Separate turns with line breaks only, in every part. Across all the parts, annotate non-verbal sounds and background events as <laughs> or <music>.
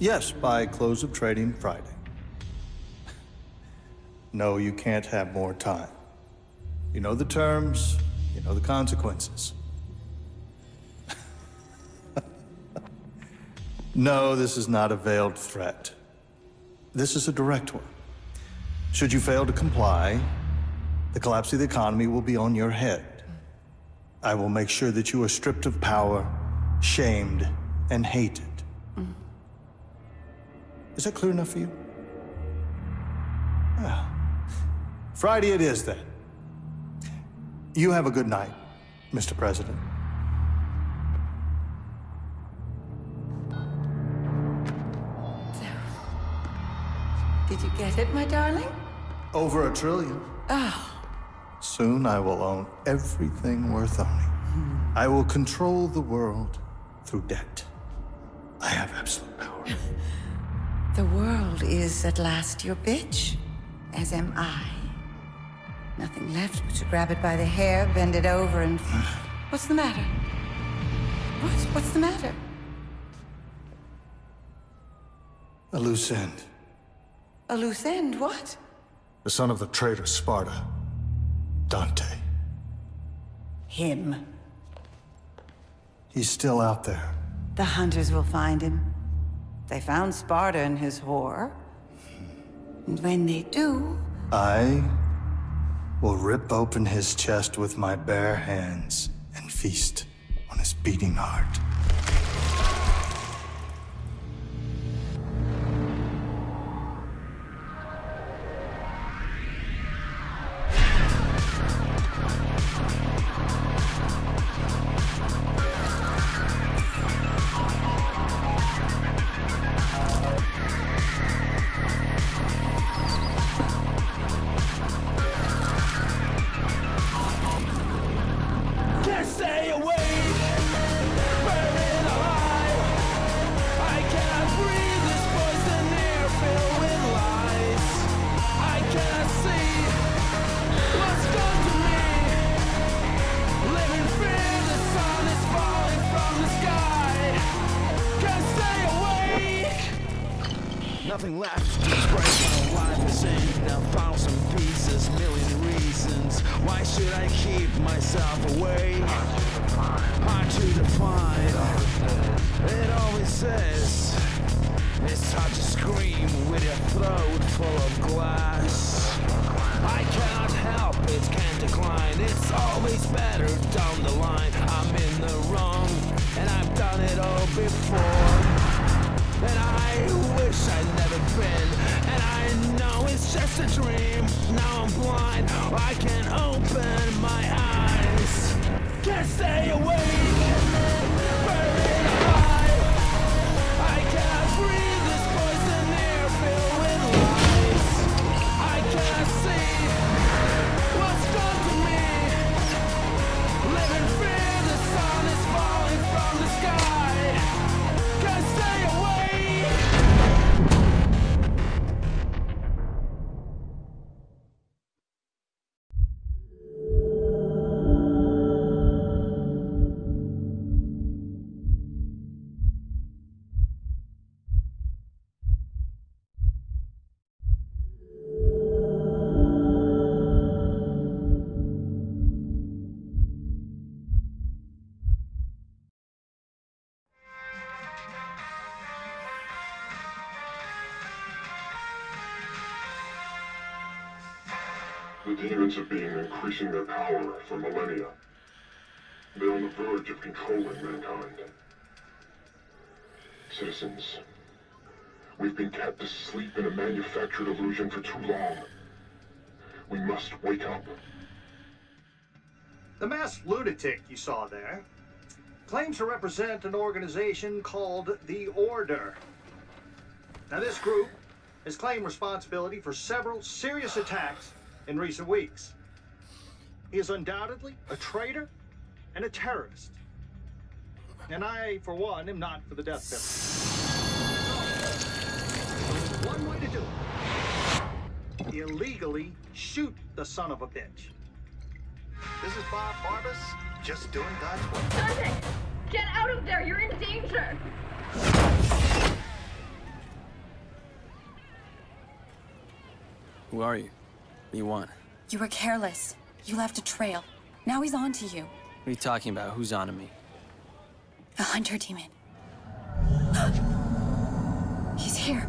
Yes, by close of trading Friday. No, you can't have more time. You know the terms, you know the consequences. <laughs> no, this is not a veiled threat. This is a direct one. Should you fail to comply, the collapse of the economy will be on your head. I will make sure that you are stripped of power, shamed, and hated. Is that clear enough for you? Well, Friday it is then. You have a good night, Mr. President.
Did you get it, my darling?
Over a trillion.
Oh,
Soon I will own everything worth owning. I will control the world through debt. I have absolute power. <laughs>
the world is at last your bitch, as am I. Nothing left but to grab it by the hair, bend it over, and. What's the matter? What? What's the matter?
A loose end.
A loose end, what?
The son of the traitor Sparta. Dante.
Him.
He's still out there.
The hunters will find him. They found Sparta and his whore. And when they do,
I will rip open his chest with my bare hands and feast on his beating heart.
Dream. Now I'm blind. I can't open my eyes. Can't stay awake.
Demons have been increasing their power for millennia. They're on the verge of controlling mankind. Citizens, we've been kept asleep in a manufactured illusion for too long. We must wake up.
The masked lunatic you saw there claims to represent an organization called the Order. Now, this group has claimed responsibility for several serious attacks in recent weeks. He is undoubtedly a traitor and a terrorist. And I, for one, am not for the death penalty. One way to do it. Illegally shoot the son of a bitch.
This is Bob Barbas, just doing God's work.
Sonic! Get out of there! You're in danger! Who are you? you want?
You were careless. You left a trail. Now he's on to you.
What are you talking about? Who's on to me?
The hunter demon. <gasps> he's here.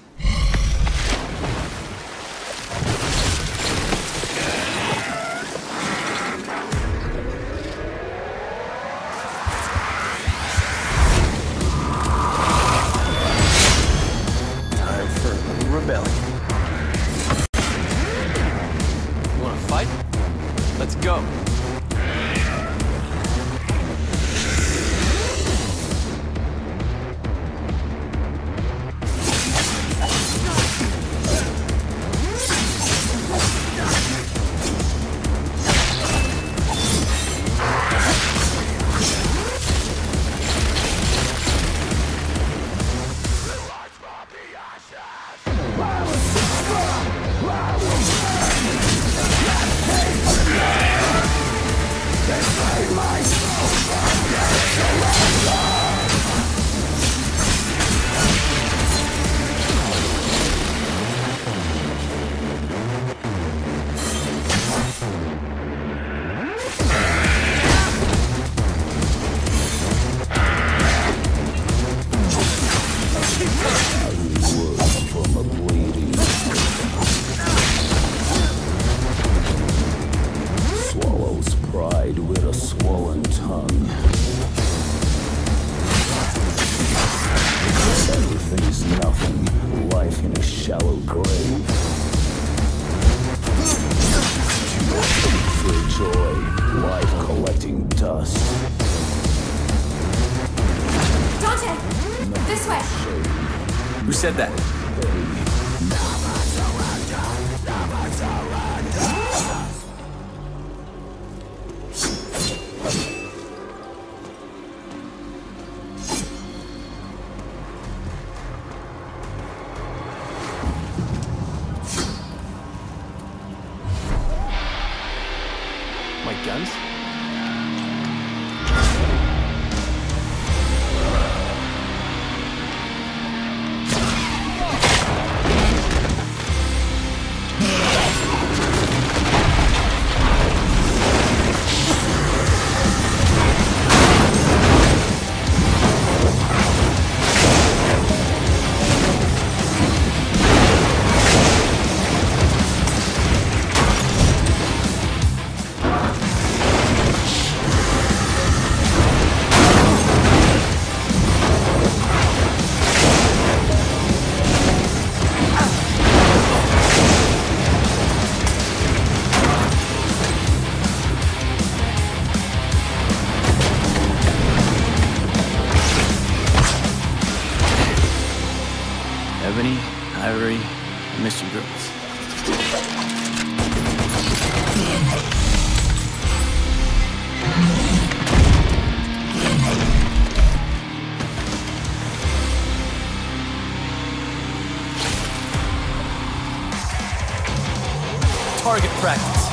target practice.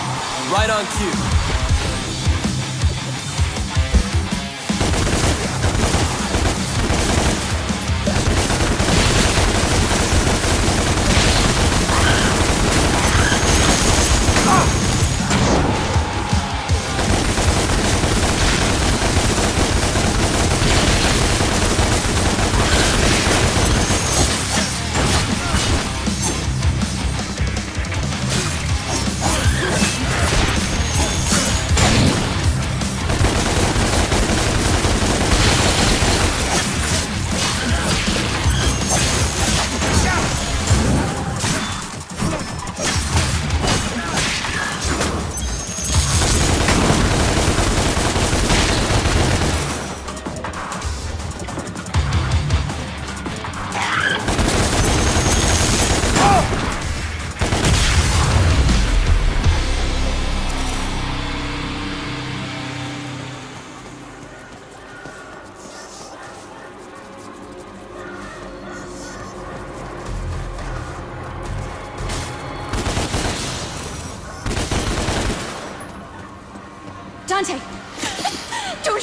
Right on cue.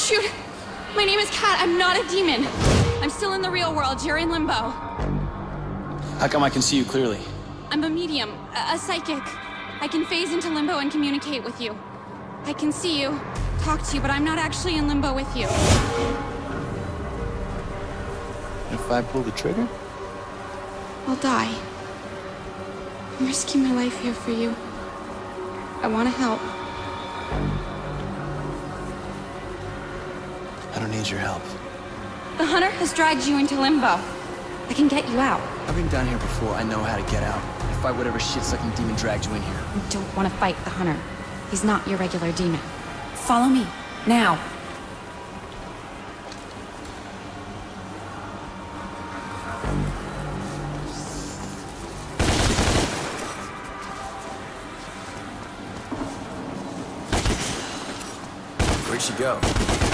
Shoot! My name is Kat. I'm not a demon. I'm still in the real world. You're in limbo.
How come I can see you clearly?
I'm a medium, a, a psychic. I can phase into limbo and communicate with you. I can see you, talk to you, but I'm not actually in limbo with you.
If I pull the trigger?
I'll die. I'm risking my life here for you. I want to help.
I don't need your help.
The hunter has dragged you into limbo. I can get you out.
I've been down here before. I know how to get out. I fight whatever shit-sucking demon dragged you in here.
You don't want to fight the hunter. He's not your regular demon. Follow me, now.
Where'd she go?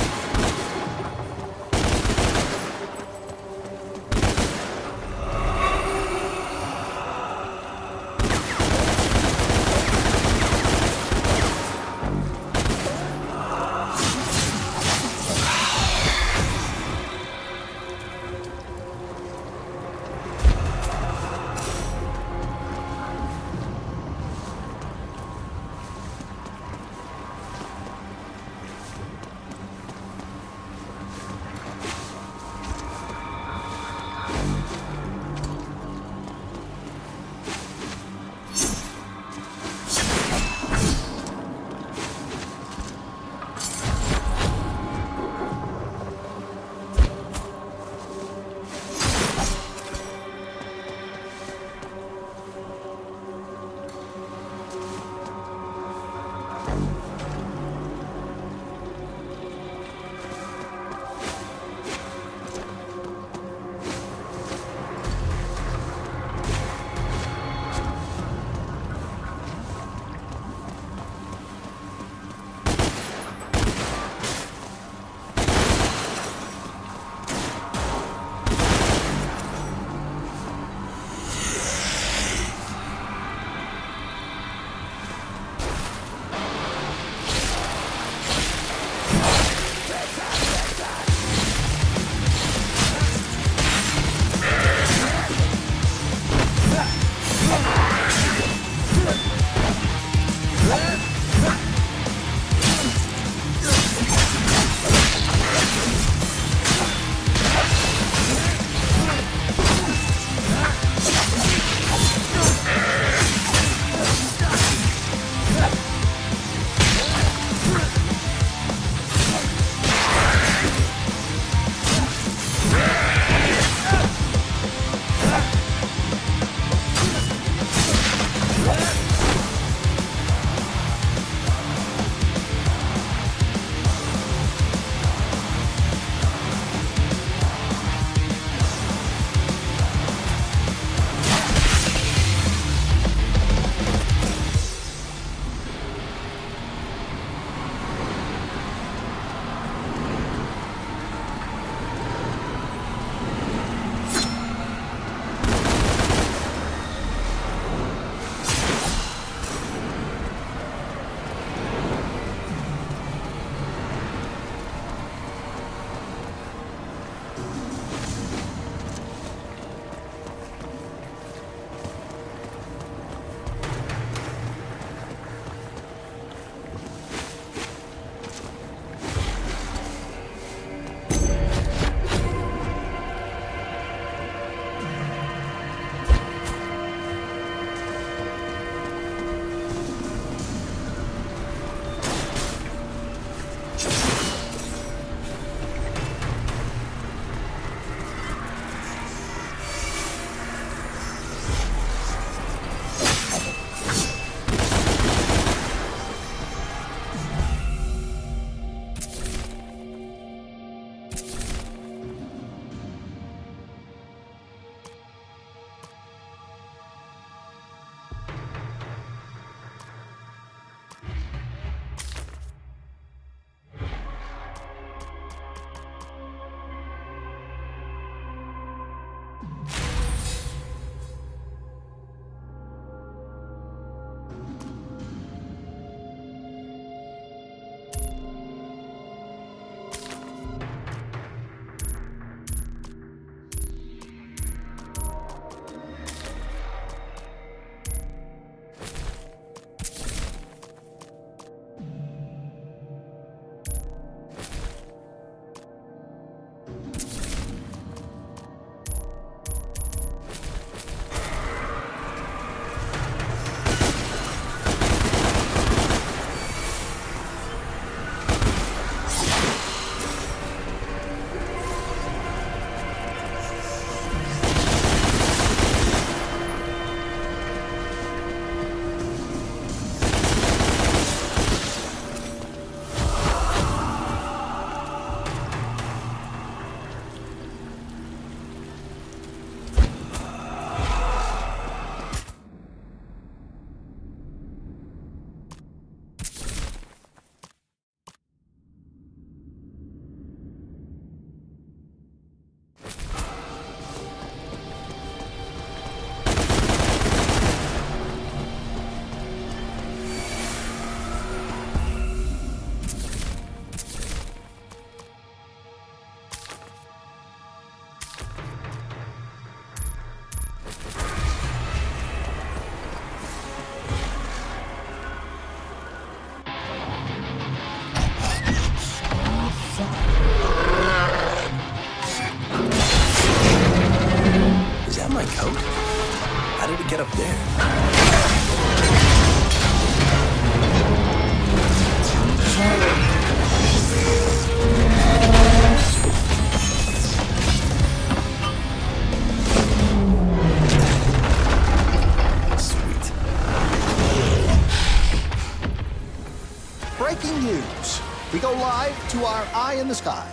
Breaking news. We go live to our eye in the sky.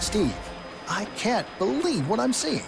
Steve, I can't believe what I'm seeing.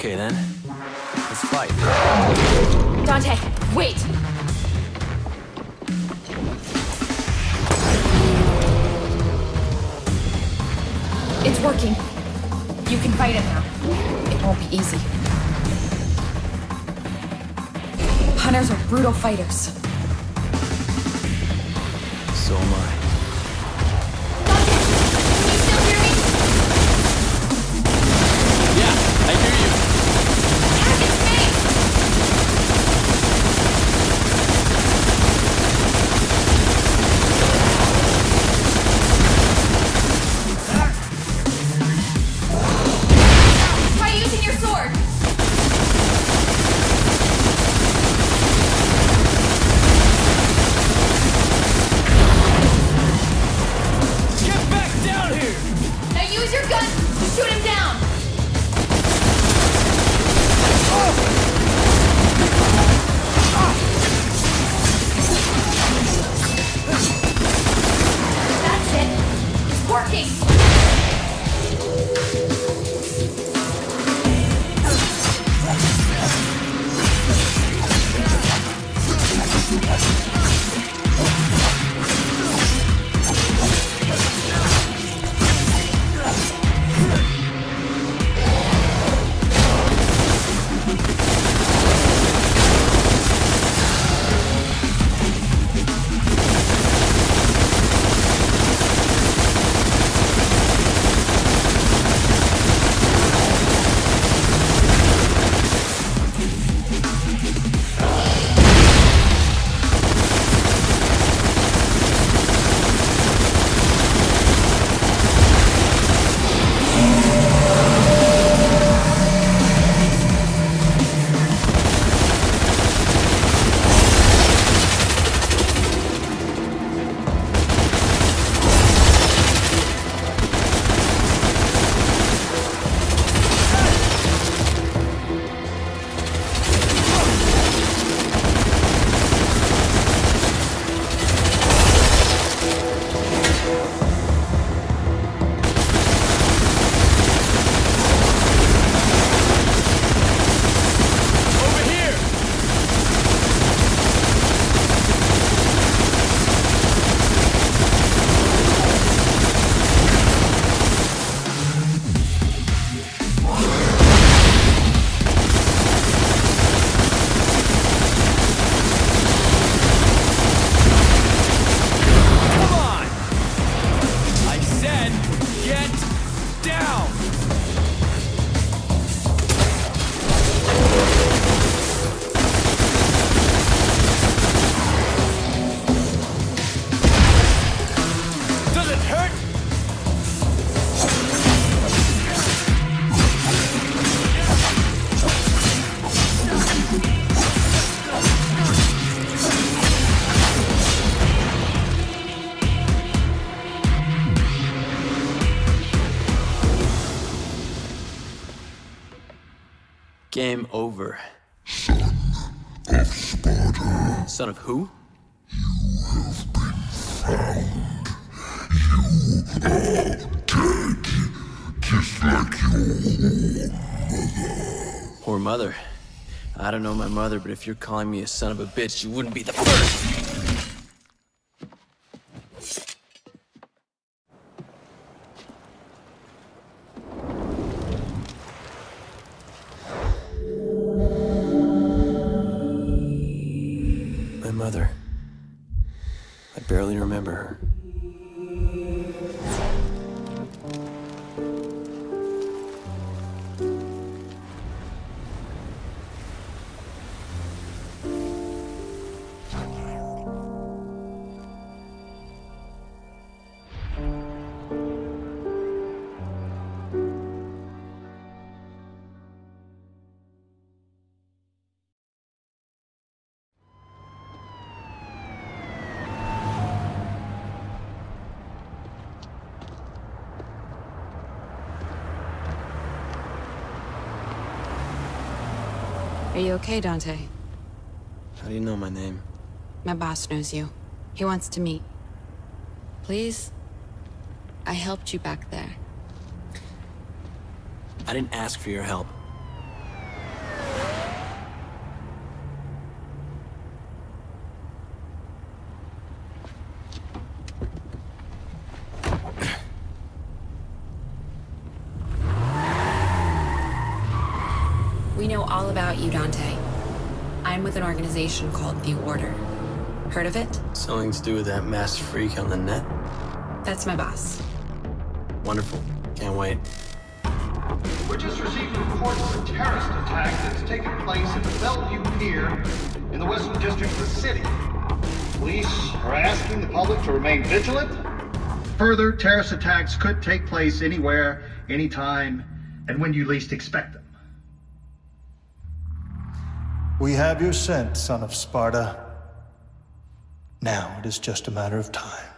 Okay then. Let's fight.
Dante, wait! It's working. You can fight it now. It won't be easy. Hunters are brutal fighters.
So am I. Game over.
Son of Sparda.
Son of who?
You have been found. You are dead. Just like your mother.
Poor mother. I don't know my mother, but if you're calling me a son of a bitch, you wouldn't be the first. Barely remember
Are you okay, Dante?
How do you know my name?
My boss knows you. He wants to meet. Please? I helped you back there.
I didn't ask for your help.
We know all about you, Dante. I'm with an organization called The Order. Heard of it?
Something to do with that masked freak on the net?
That's my boss.
Wonderful. Can't wait.
We just received reports of a terrorist attack that's taken place at the Bellevue Pier in the Western District of the city. Police are asking the public to remain vigilant. Further terrorist attacks could take place anywhere, anytime, and when you least expect them.
We have your scent, son of Sparda. Now it is just a matter of time.